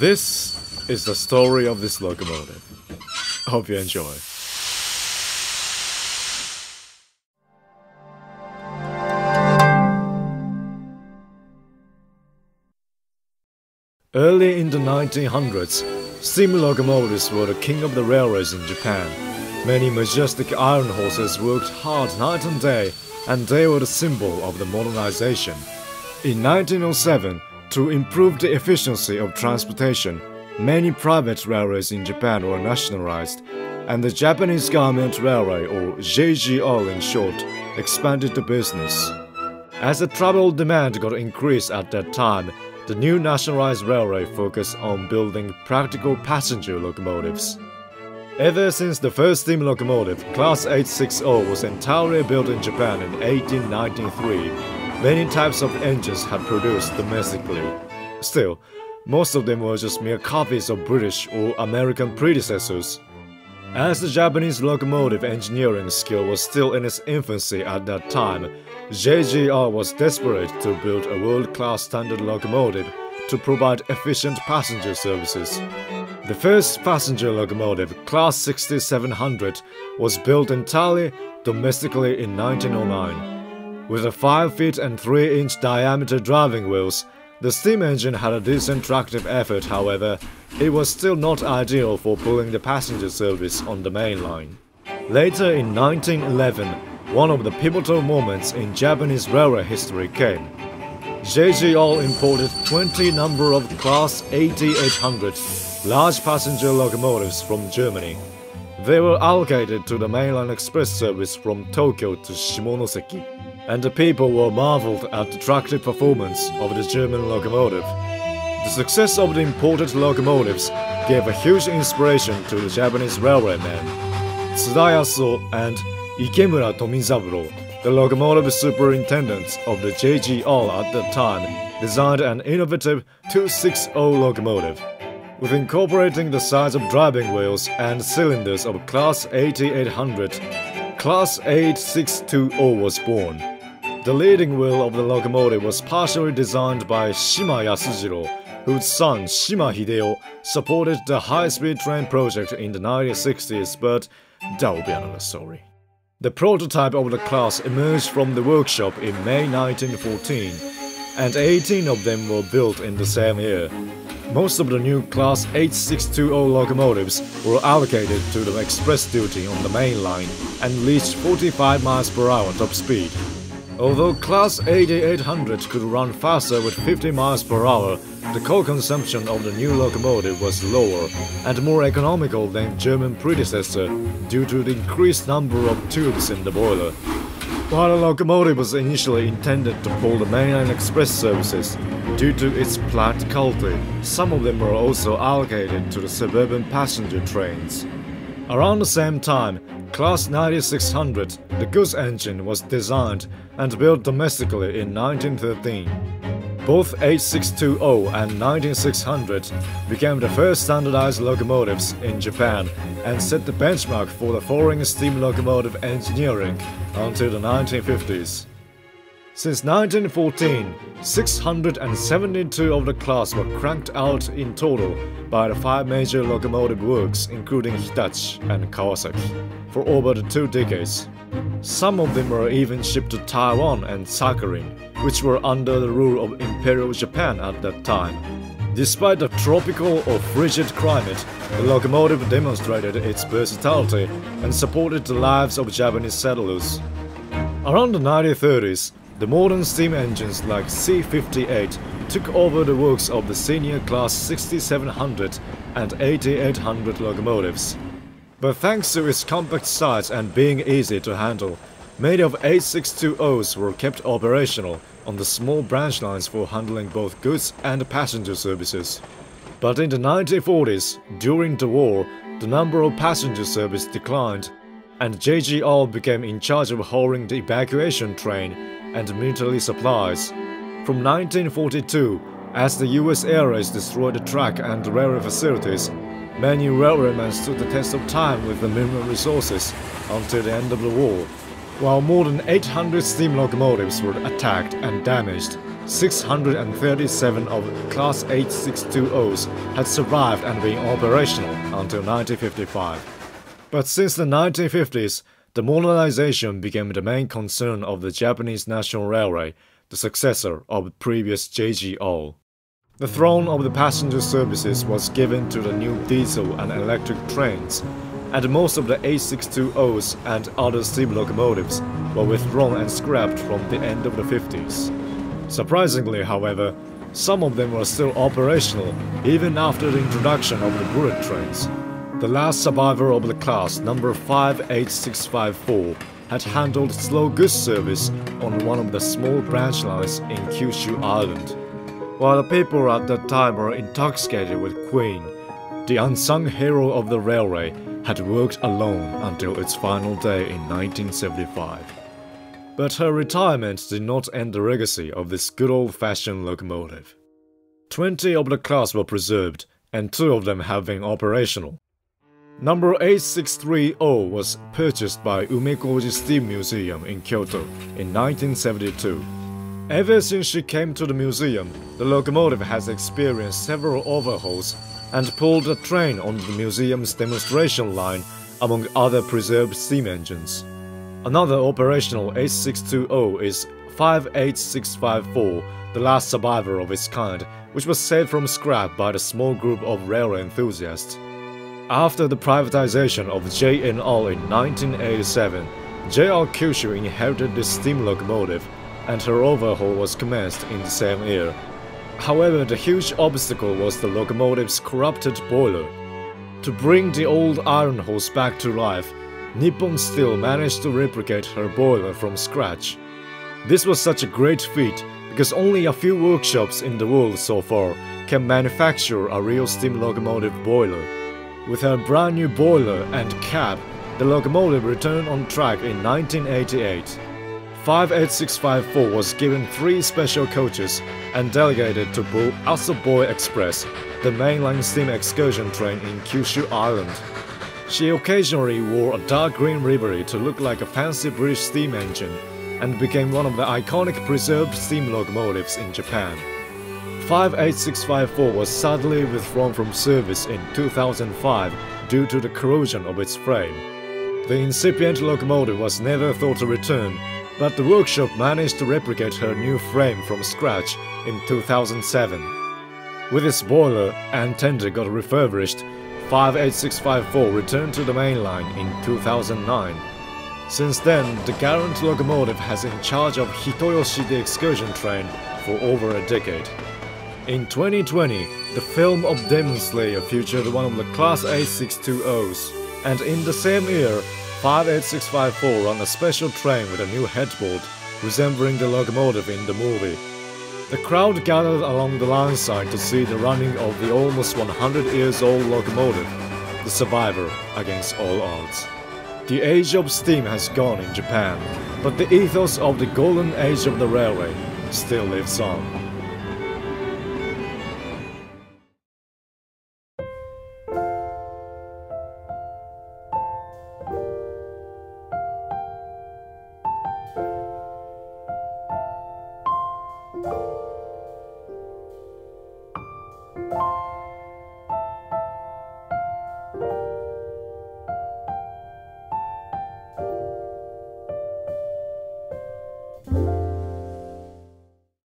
This is the story of this locomotive. Hope you enjoy. Early in the 1900s, steam locomotives were the king of the railways in Japan. Many majestic iron horses worked hard night and day, and they were the symbol of the modernization. In 1907, to improve the efficiency of transportation, many private railways in Japan were nationalized, and the Japanese Government Railway, or JGR in short, expanded the business. As the travel demand got increased at that time, the new nationalized railway focused on building practical passenger locomotives. Ever since the first steam locomotive, Class 860, was entirely built in Japan in 1893, many types of engines had produced domestically. Still, most of them were just mere copies of British or American predecessors. As the Japanese locomotive engineering skill was still in its infancy at that time, JGR was desperate to build a world-class standard locomotive to provide efficient passenger services. The first passenger locomotive, Class 6700, was built entirely domestically in 1909. With a 5 feet and 3 inch diameter driving wheels, the steam engine had a decent tractive effort however, it was still not ideal for pulling the passenger service on the main line. Later in 1911, one of the pivotal moments in Japanese railway history came. JGR imported 20 number of Class 8800 large passenger locomotives from Germany. They were allocated to the mainland express service from Tokyo to Shimonoseki, and the people were marveled at the attractive performance of the German locomotive. The success of the imported locomotives gave a huge inspiration to the Japanese railwaymen, Tsuda Yasuo and Ikemura Tomizaburo, the locomotive superintendents of the JGR at that time, designed an innovative 260 locomotive. With incorporating the size of driving wheels and cylinders of Class 8800, Class 8620 was born. The leading wheel of the locomotive was partially designed by Shima Yasujiro, whose son Shima Hideo supported the high-speed train project in the 1960s, but that will be another story. The prototype of the class emerged from the workshop in May 1914, and 18 of them were built in the same year. Most of the new Class 8620 locomotives were allocated to the express duty on the main line and reached 45 miles per hour top speed. Although Class 8800 could run faster with 50 miles per hour, the coal consumption of the new locomotive was lower and more economical than German predecessor due to the increased number of tubes in the boiler. While the locomotive was initially intended to pull the mainline express services, due to its practicality, some of them were also allocated to the suburban passenger trains. Around the same time, Class 9600, the goods engine, was designed and built domestically in 1913. Both 8620 and 19600 became the first standardized locomotives in Japan and set the benchmark for the foreign steam locomotive engineering until the 1950s. Since 1914, 672 of the class were cranked out in total by the five major locomotive works including Hitachi and Kawasaki for over the two decades. Some of them were even shipped to Taiwan and Sakhalin, which were under the rule of Imperial Japan at that time. Despite the tropical or frigid climate, the locomotive demonstrated its versatility and supported the lives of Japanese settlers. Around the 1930s, the modern steam engines like C58 took over the works of the senior class 6700 and 8800 locomotives. But thanks to its compact size and being easy to handle, many of 8620s were kept operational on the small branch lines for handling both goods and passenger services. But in the 1940s, during the war, the number of passenger service declined, and JGR became in charge of hauling the evacuation train and military supplies. From 1942, as the US Air Raids destroyed the track and railway facilities, many railwaymen stood the test of time with the minimum resources until the end of the war. While more than 800 steam locomotives were attacked and damaged, 637 of Class 8620s had survived and been operational until 1955. But since the 1950s, the modernization became the main concern of the Japanese National Railway, the successor of the previous JGO. The throne of the passenger services was given to the new diesel and electric trains, and most of the 8620s and other steam locomotives were withdrawn and scrapped from the end of the 50s. Surprisingly, however, some of them were still operational even after the introduction of the bullet trains. The last survivor of the class, number 58654, had handled slow goods service on one of the small branch lines in Kyushu Island. While the people at that time were intoxicated with Queen, the unsung hero of the railway had worked alone until its final day in 1975. But her retirement did not end the legacy of this good old-fashioned locomotive. Twenty of the class were preserved, and two of them have been operational. Number 8630 was purchased by Umekoji Steam Museum in Kyoto in 1972. Ever since she came to the museum, the locomotive has experienced several overhauls and pulled a train on the museum's demonstration line among other preserved steam engines. Another operational 8620 is 58654, the last survivor of its kind, which was saved from scrap by the small group of railway enthusiasts. After the privatization of JNR in 1987, JR Kyushu inherited the steam locomotive, and her overhaul was commenced in the same year. However, the huge obstacle was the locomotive's corrupted boiler. To bring the old iron horse back to life, Nippon Steel managed to replicate her boiler from scratch. This was such a great feat because only a few workshops in the world so far can manufacture a real steam locomotive boiler. With her brand new boiler and cab, the locomotive returned on track in 1988. 58654 was given three special coaches and delegated to build Asoboy Express, the mainline steam excursion train in Kyushu Island. She occasionally wore a dark green livery to look like a fancy British steam engine and became one of the iconic preserved steam locomotives in Japan. 58654 was sadly withdrawn from service in 2005 due to the corrosion of its frame. The incipient locomotive was never thought to return but the workshop managed to replicate her new frame from scratch in 2007. With its boiler and tender got refurbished, 58654 returned to the main line in 2009. Since then, the Garant locomotive has in charge of Hitoyoshi the excursion train for over a decade. In 2020, the film of Demon Slayer featured one of the Class 8620s, and in the same year, 58654 on a special train with a new headboard, resembling the locomotive in the movie. The crowd gathered along the line side to see the running of the almost 100 years old locomotive, the survivor against all odds. The age of steam has gone in Japan, but the ethos of the golden age of the railway still lives on.